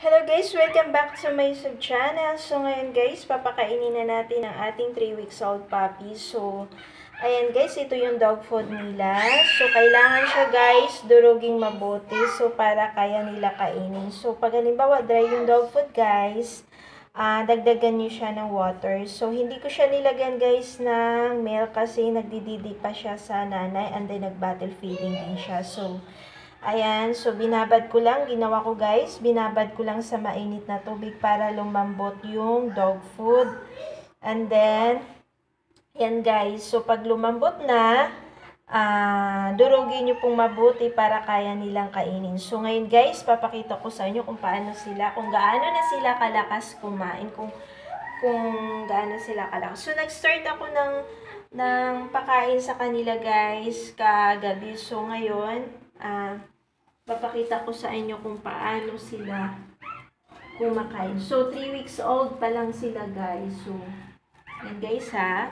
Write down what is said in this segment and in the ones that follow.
Hello guys! Welcome back to my sub channel. So ngayon guys, papakainin na natin ang ating 3 weeks old puppy. So, ayan guys, ito yung dog food nila. So, kailangan siya guys, duruging mabuti. So, para kaya nila kainin. So, pag halimbawa dry yung dog food guys, uh, dagdagan nyo siya ng water. So, hindi ko siya nilagyan guys ng milk kasi nagdididi pa siya sa nanay and then nag-battle feeding din siya. So, Ayan, so binabad ko lang, ginawa ko guys, binabad ko lang sa mainit na tubig para lumambot yung dog food. And then, yan guys, so pag lumambot na, uh, durugin nyo pong mabuti para kaya nilang kainin. So ngayon guys, papakita ko sa inyo kung paano sila, kung gaano na sila kalakas kumain, kung, kung gaano sila kalakas. So nag-start ako ng, ng pakain sa kanila guys, kagabi. So ngayon, uh, papakita ko sa inyo kung paano sila kumakain. So, 3 weeks old pa lang sila, guys. So, yan guys, ha.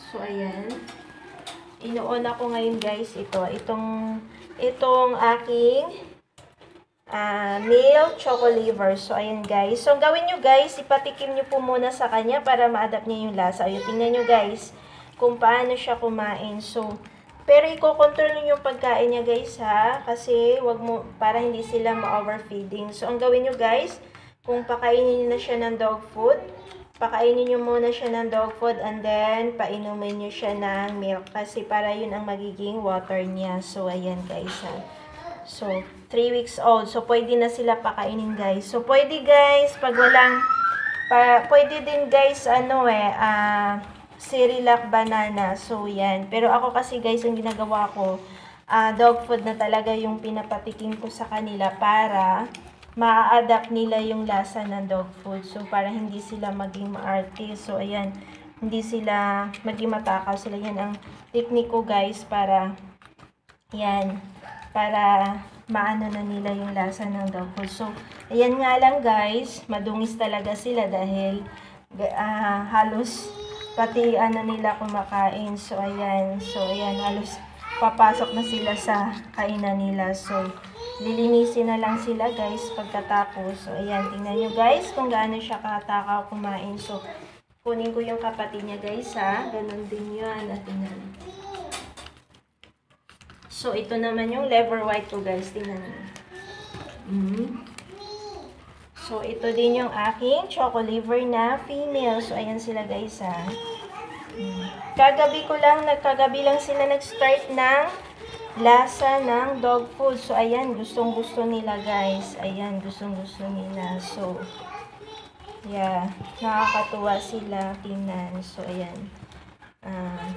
So, ayan. Inuuna ko ngayon, guys, ito. Itong, itong aking uh, male choco liver. So, ayan, guys. So, ang gawin nyo, guys, ipatikim nyo po muna sa kanya para ma-adapt niya yung lasa. Ayun, tingnan nyo, guys, kung paano siya kumain. So, pero i-control niyo yung pagkain niya guys ha. Kasi wag mo, para hindi sila ma-overfeeding. So ang gawin niyo guys, kung pakainin niyo na siya ng dog food, pakainin niyo muna siya ng dog food and then painumin niyo siya ng milk. Kasi para yun ang magiging water niya. So ayan guys ha. So 3 weeks old. So pwede na sila pakainin guys. So pwede guys, pag walang, pa, pwede din guys ano eh, ah, uh, Cerilac banana. So, yan. Pero ako kasi guys, yung ginagawa ko, uh, dog food na talaga yung pinapatikim ko sa kanila para ma-adapt nila yung lasa ng dog food. So, para hindi sila maging maarte. So, ayan. Hindi sila maging matakaw sila. Yan ang technique ko guys para yan. Para maano na nila yung lasa ng dog food. So, ayan nga lang guys. Madungis talaga sila dahil uh, halos pati ano nila kumakain. So, ayan. So, ayan. Halos papasok na sila sa kainan nila. So, lilinisin na lang sila guys pagkatapos. So, ayan. Tingnan nyo guys kung gaano siya katakaw kumain. So, kunin ko yung kapatid niya guys ha. Ganon din yun. At tingnan. So, ito naman yung lever white ko guys. Tingnan nyo. Mm -hmm. So, ito din yung aking choco liver na female. So, ayan sila guys ha. Kagabi ko lang, nagkagabi lang sila nag-start ng lasa ng dog food. So, ayan, gustong gusto nila guys. Ayan, gustong gusto nila. So, yeah, nakakatuwa sila tingnan. So, ayan. Uh,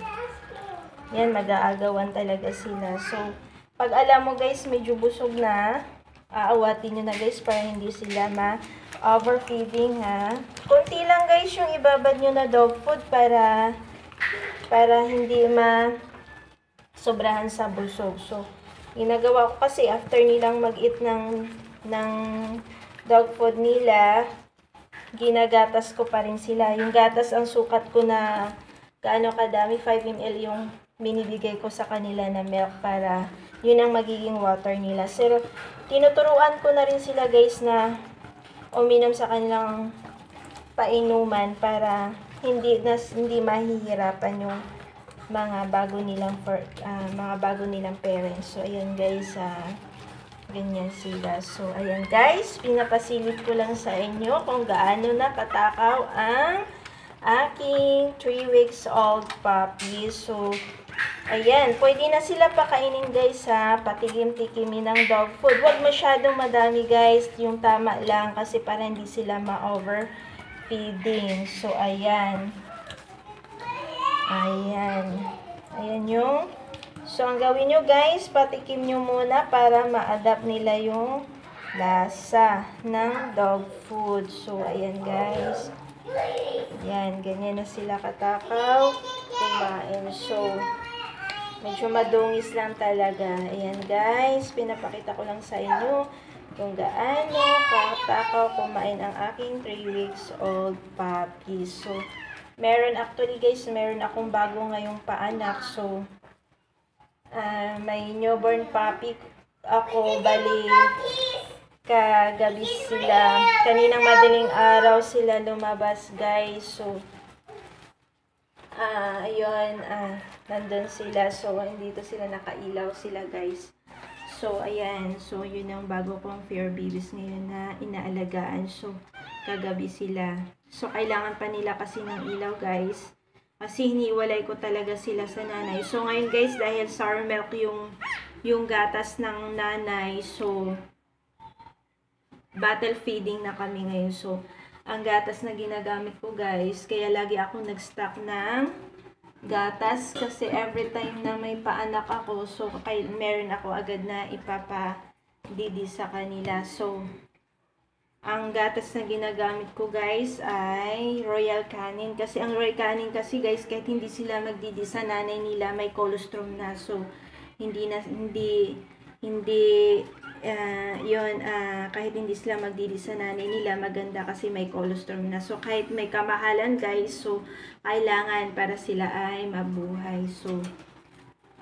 yan, mag-aagawan talaga sila. So, pag alam mo guys, medyo busog na, aawatin nyo na guys para hindi sila ma-overfeeding ha. Kunti lang guys yung ibabad nyo na dog food para para hindi ma sobrahan sa busog. So, ginagawa ko kasi after nilang mag-eat ng, ng dog food nila, ginagatas ko pa rin sila. Yung gatas ang sukat ko na gaano kadami, 5 ml yung binibigay ko sa kanila na milk para yun ang magiging water nila. Pero, tinuturuan ko na rin sila guys na uminom sa kanilang painuman para hindi na hindi mahihirapan yung mga bago nilang for, uh, mga bago nilang parents. So ayan guys, uh, ganyan sila. So ayan guys, pinapasilip ko lang sa inyo kung gaano na katakaw ang aking 3 weeks old puppy. So Ayan, pwede na sila pakainin guys ha. Patigim-tikimin ng dog food. Huwag masyadong madami guys. Yung tama lang kasi para hindi sila ma-overfeeding. So, ayan. Ayan. Ayan yung. So, ang gawin nyo guys, patikim nyo muna para ma-adapt nila yung lasa ng dog food. So, ayan guys. Ayan, ganyan na sila katakaw. Kumain. So, Medyo madungis lang talaga. Ayan guys, pinapakita ko lang sa inyo kung gaano katakaw kumain ang aking 3 weeks old puppy. So, meron actually guys, meron akong bago ngayong paanak. So, uh, may newborn puppy ako, bali kagabi sila. Kaninang madaling araw sila lumabas, guys. So, ah, ayun, ah, nandun sila. So, dito sila nakailaw sila, guys. So, ayan. So, yun ang bago kong fair babies ngayon na inaalagaan. So, kagabi sila. So, kailangan pa nila kasi ng ilaw, guys. Kasi hiniwalay ko talaga sila sa nanay. So, ngayon, guys, dahil sour milk yung, yung gatas ng nanay. So, battle feeding na kami ngayon. So, ang gatas na ginagamit ko, guys, kaya lagi ako nag-stock ng gatas kasi every time na may paanak ako, so kay meron ako agad na ipapa didi sa kanila. So, ang gatas na ginagamit ko guys ay Royal Canin. Kasi ang Royal Canin kasi guys, kahit hindi sila magdidi sa nanay nila, may colostrum na. So, hindi na, hindi, hindi, uh, yun, ah, kahit hindi sila magdidi sa nanay nila, maganda kasi may colostrum na. So, kahit may kamahalan guys, so, kailangan para sila ay mabuhay. So,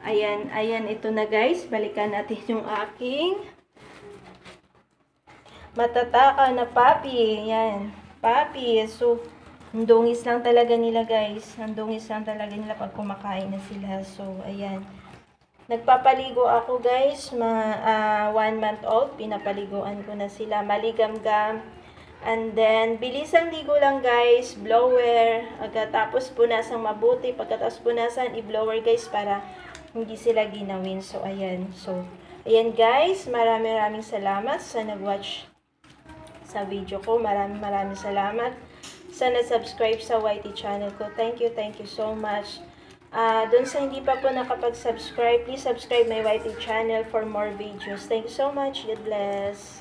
ayan, ayan, ito na guys. Balikan natin yung aking matataka na papi. Yan. Papi. So, ang lang talaga nila guys. Ang lang talaga nila pag kumakain na sila. So, ayan. Nagpapaligo ako guys. Ma, ah, one month old. Pinapaliguan ko na sila. Maligam-gam. And then, bilisang ligo lang guys. Blower. Agad tapos punasan mabuti. Pagkatapos punasan, i-blower guys para hindi sila ginawin. So, ayan. So, ayan guys. Maraming maraming salamat sa nag-watch sa video ko. Maraming maraming salamat sa na-subscribe sa YT channel ko. Thank you, thank you so much. Ah, doon sa hindi pa po nakapag-subscribe, please subscribe my YT channel for more videos. Thank you so much. God bless.